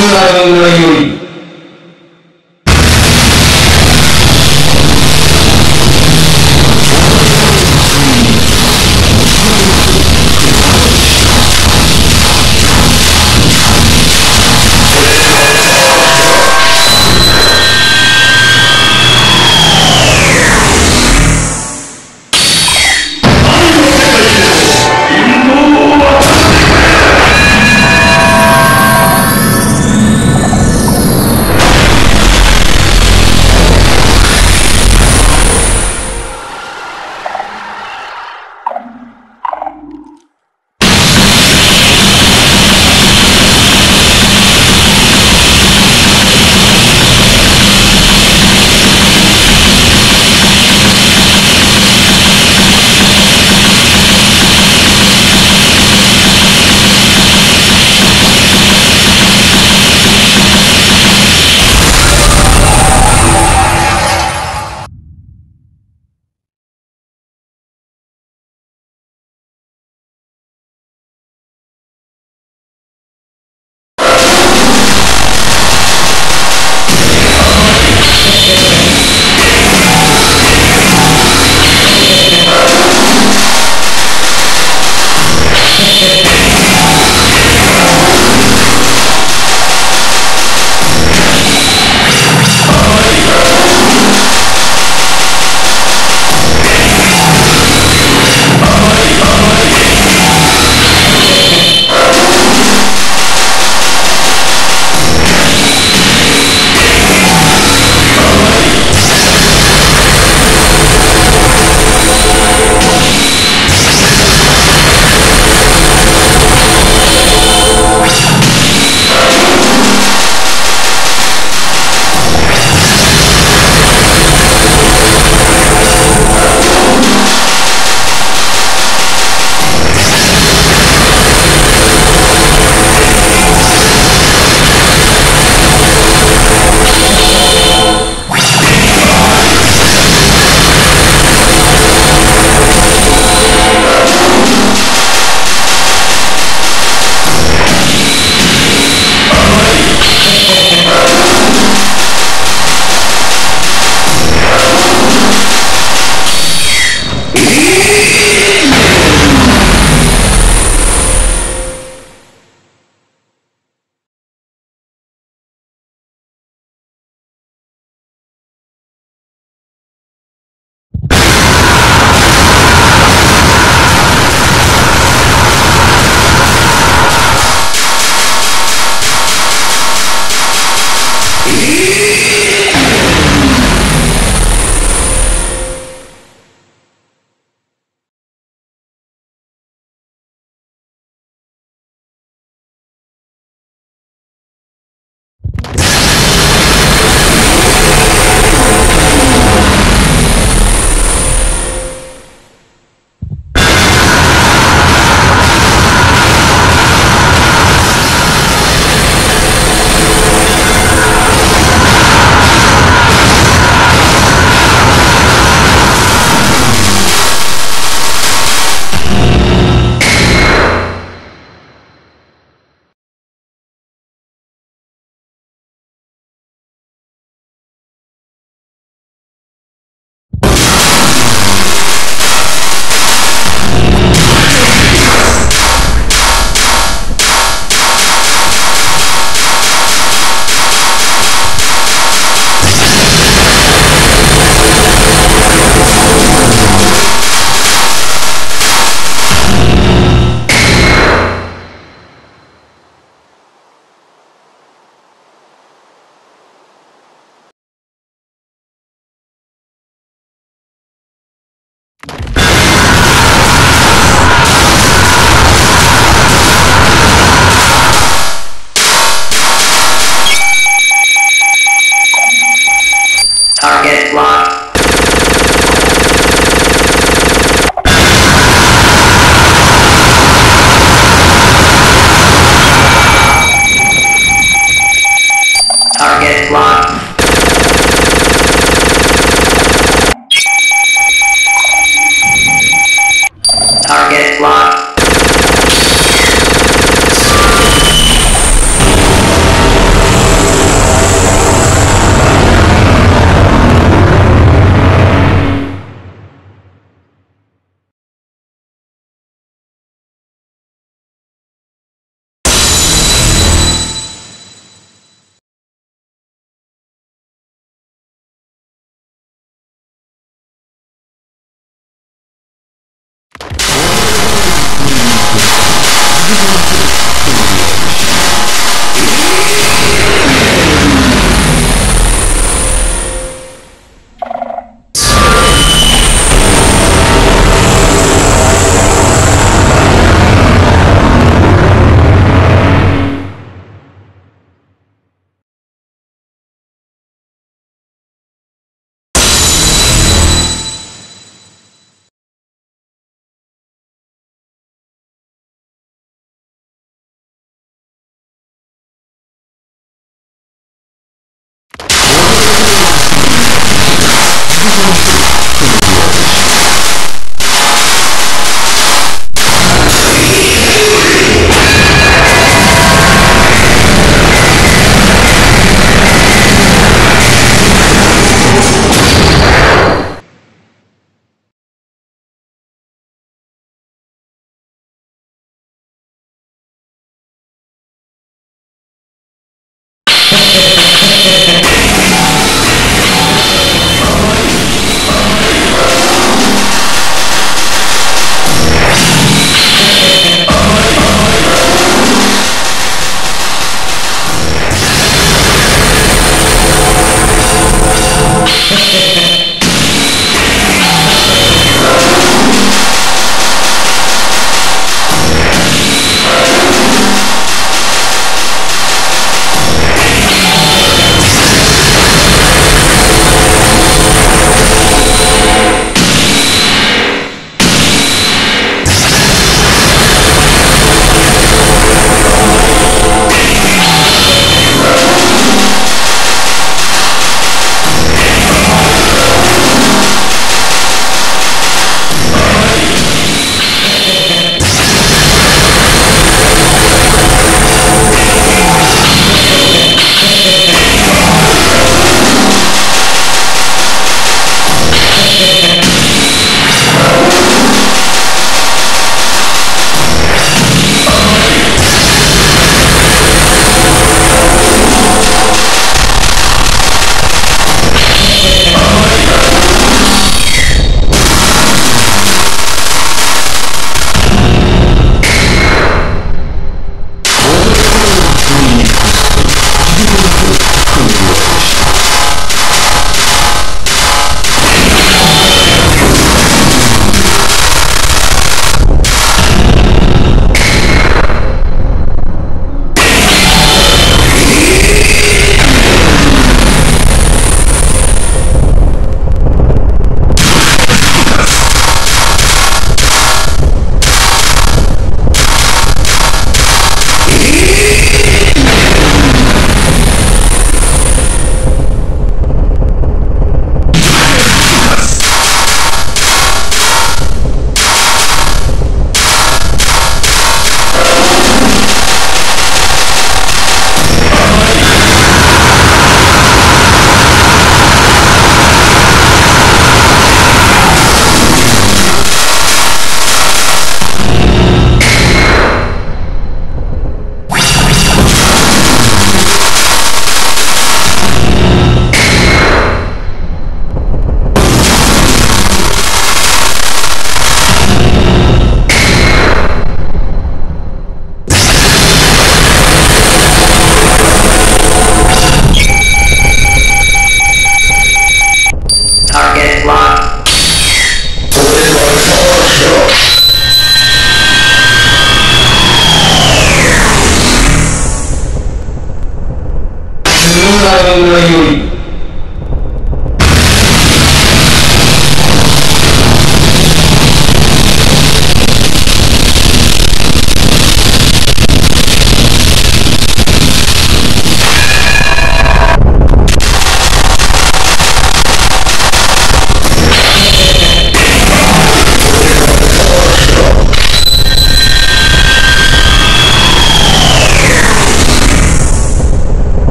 ñun ñoo doon ñooy yooyu